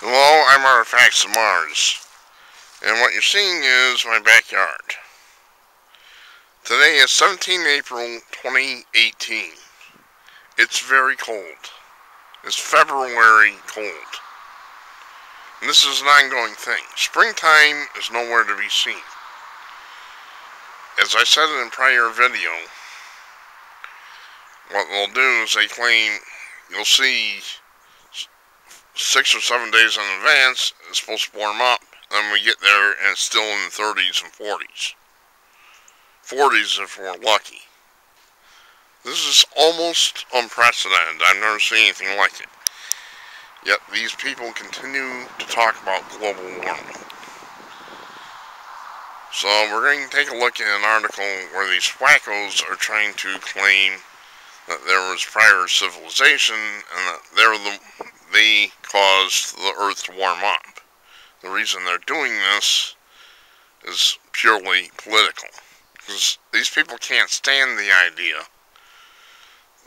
Hello, I'm Artifacts of Mars, and what you're seeing is my backyard. Today is 17 April 2018. It's very cold. It's February cold. And this is an ongoing thing. Springtime is nowhere to be seen. As I said in a prior video, what they'll do is they claim you'll see six or seven days in advance, it's supposed to warm up. Then we get there and it's still in the 30s and 40s. 40s if we're lucky. This is almost unprecedented. I've never seen anything like it. Yet these people continue to talk about global warming. So we're going to take a look at an article where these wackos are trying to claim that there was prior civilization and that they're the they caused the Earth to warm up. The reason they're doing this is purely political. Because these people can't stand the idea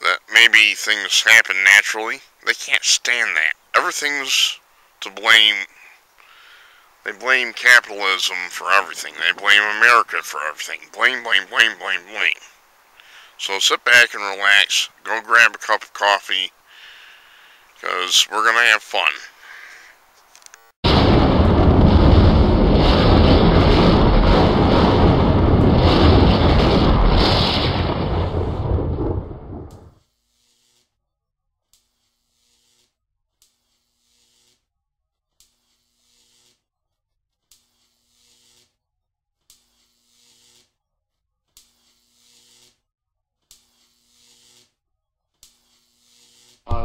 that maybe things happen naturally. They can't stand that. Everything's to blame. They blame capitalism for everything. They blame America for everything. Blame, blame, blame, blame, blame. So sit back and relax. Go grab a cup of coffee because we're going to have fun.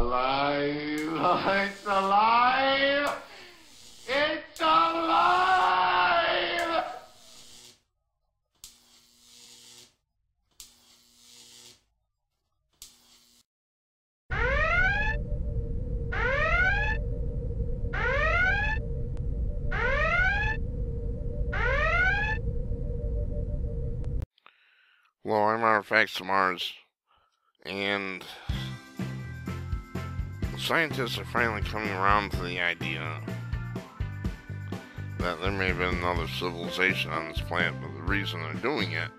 alive! It's alive! It's alive! Well, I'm Artifacts of Mars, and scientists are finally coming around to the idea that there may have been another civilization on this planet, but the reason they're doing it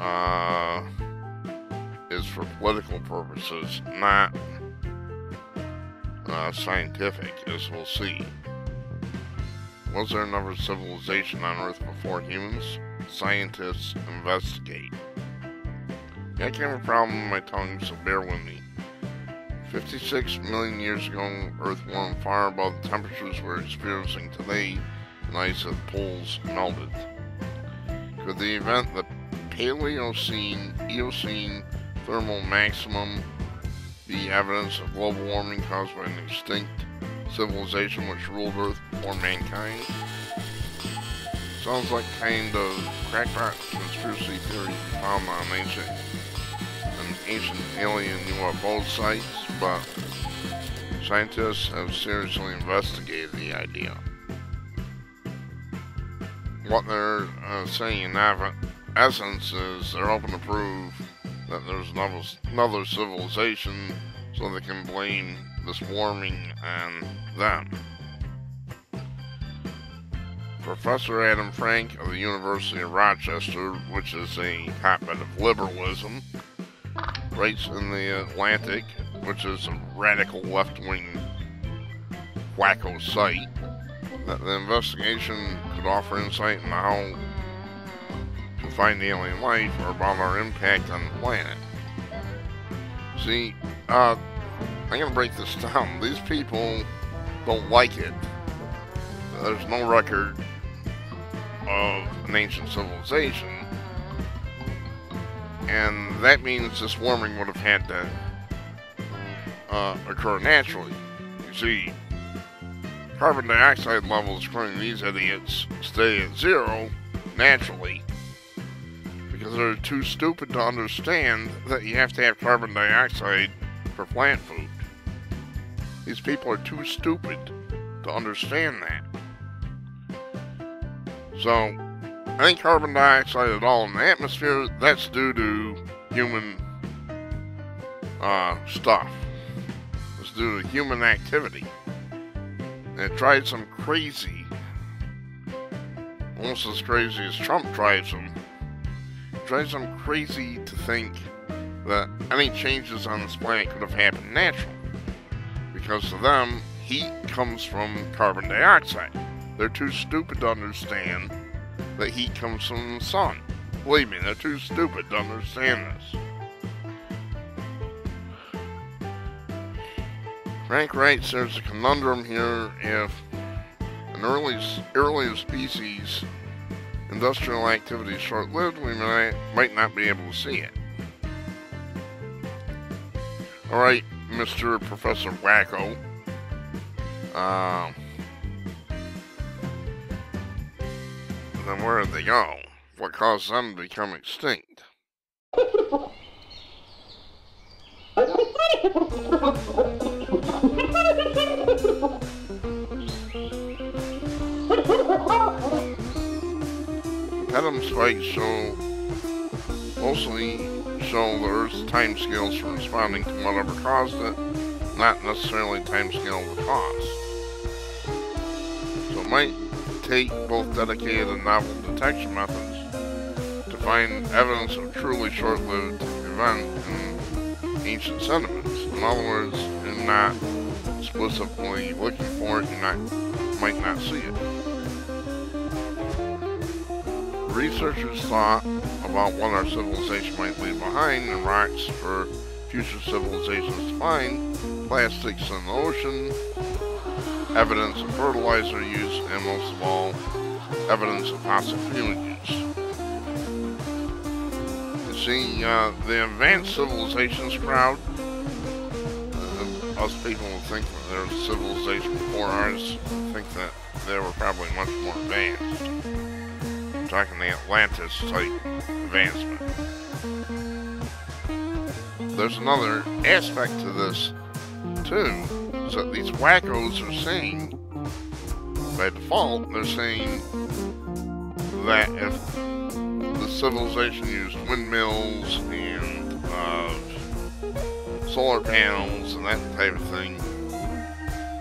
uh, is for political purposes, not uh, scientific, as we'll see. Was there another civilization on Earth before humans? Scientists investigate. I can have a problem with my tongue, so bear with me. 56 million years ago, Earth warmed far above the temperatures we're experiencing today, and ice at the poles melted. Could the event the Paleocene Eocene thermal maximum be evidence of global warming caused by an extinct civilization which ruled Earth before mankind? Sounds like kind of crackpot conspiracy theory found on ancient an ancient alien UFO sites, but scientists have seriously investigated the idea. What they're uh, saying in essence is they're hoping to prove that there's another, another civilization so they can blame this warming on them. Professor Adam Frank of the University of Rochester, which is a hotbed of liberalism, writes in the Atlantic, which is a radical left-wing wacko site, that the investigation could offer insight into how to find alien life or about our impact on the planet. See, uh, I'm gonna break this down. These people don't like it. There's no record of an ancient civilization and that means this warming would have had to uh, occur naturally. You see, carbon dioxide levels, according to these idiots, stay at zero naturally because they're too stupid to understand that you have to have carbon dioxide for plant food. These people are too stupid to understand that. So, any carbon dioxide at all in the atmosphere, that's due to human uh, stuff. It's due to human activity. And it drives them crazy. Almost as crazy as Trump them. It drives them crazy to think that any changes on this planet could have happened naturally. Because to them, heat comes from carbon dioxide. They're too stupid to understand that heat comes from the sun. Believe me, they're too stupid to understand this. Frank writes there's a conundrum here if an early, earlier species industrial activity is short-lived, we might, might not be able to see it. Alright, Mr. Professor Wacko. Uh, then where did they go? What caused them to become extinct? Pendulum spikes show mostly show the Earth's timescales for responding to whatever caused it, not necessarily timescale of the cause. So it might both dedicated and novel detection methods to find evidence of truly short-lived event in ancient sediments. In other words, you're not explicitly looking for it, you not, might not see it. Researchers thought about what our civilization might leave behind in rocks for future civilizations to find, plastics in the ocean, evidence of fertilizer use, and most of all, evidence of fossil fuel use. You see, uh, the advanced civilizations crowd, uh, us people who think that there's a civilization before ours, think that they were probably much more advanced. I'm talking the Atlantis type advancement. There's another aspect to this, too so these wackos are saying, by default, they're saying that if the civilization used windmills and uh, solar panels and that type of thing,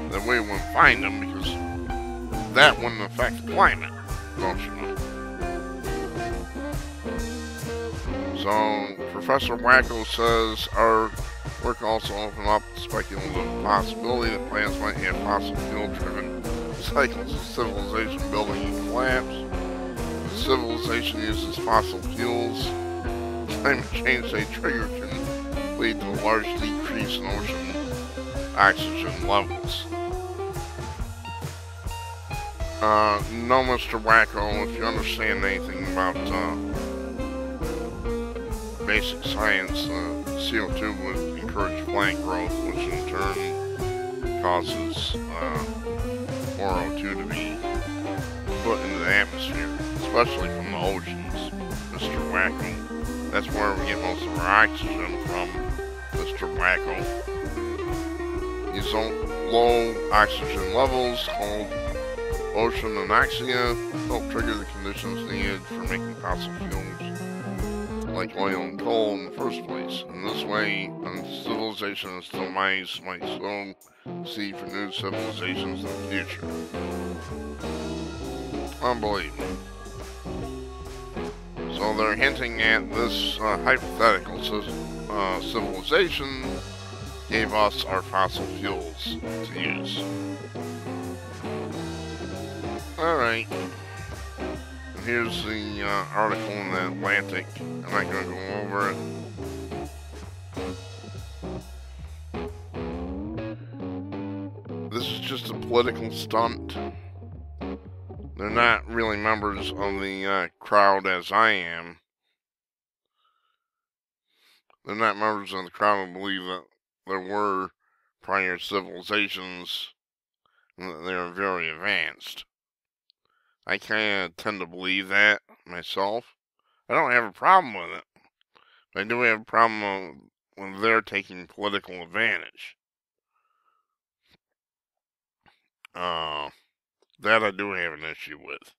then we wouldn't find them because that wouldn't affect the climate, don't you know? So, Professor Wacko says our Work also opened up the speculative possibility that plants might have fossil fuel-driven cycles of civilization building and collapse. civilization uses fossil fuels. Climate change they trigger can lead to a large decrease in ocean oxygen levels. Uh, no, Mr. Wacko, if you understand anything about uh, basic science, uh, CO2 would encourage plant growth, which in turn causes uh, more O2 to be put into the atmosphere, especially from the oceans, Mr. Wacko. That's where we get most of our oxygen from, Mr. Wacko. These low oxygen levels, called ocean anoxia, help trigger the conditions needed for making fossil fuels like oil and coal in the first place. In this way, a civilization's demise might sow seed for new civilizations in the future. Unbelievable. So they're hinting at this uh, hypothetical uh, civilization gave us our fossil fuels to use. Alright here's the uh, article in the Atlantic. I'm not going to go over it. This is just a political stunt. They're not really members of the uh, crowd as I am. They're not members of the crowd who believe that there were prior civilizations and that they are very advanced. I kind of tend to believe that myself. I don't have a problem with it. I do have a problem when they're taking political advantage. Uh, that I do have an issue with.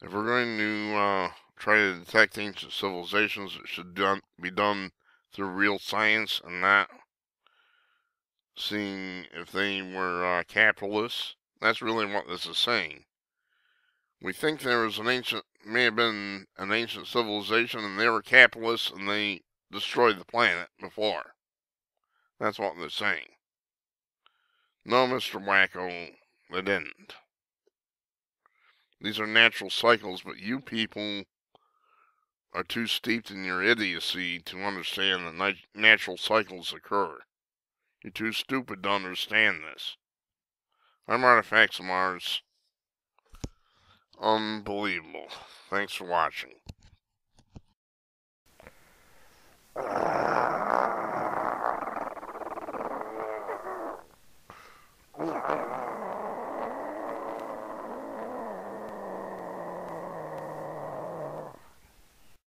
If we're going to uh, try to detect ancient civilizations, it should done, be done through real science and not seeing if they were uh, capitalists. That's really what this is saying. We think there was an ancient, may have been an ancient civilization, and they were capitalists, and they destroyed the planet before. That's what they're saying. No, Mr. Wacko, they didn't. These are natural cycles, but you people are too steeped in your idiocy to understand that natural cycles occur. You're too stupid to understand this. I'm Artifacts of Mars. Unbelievable. Thanks for watching.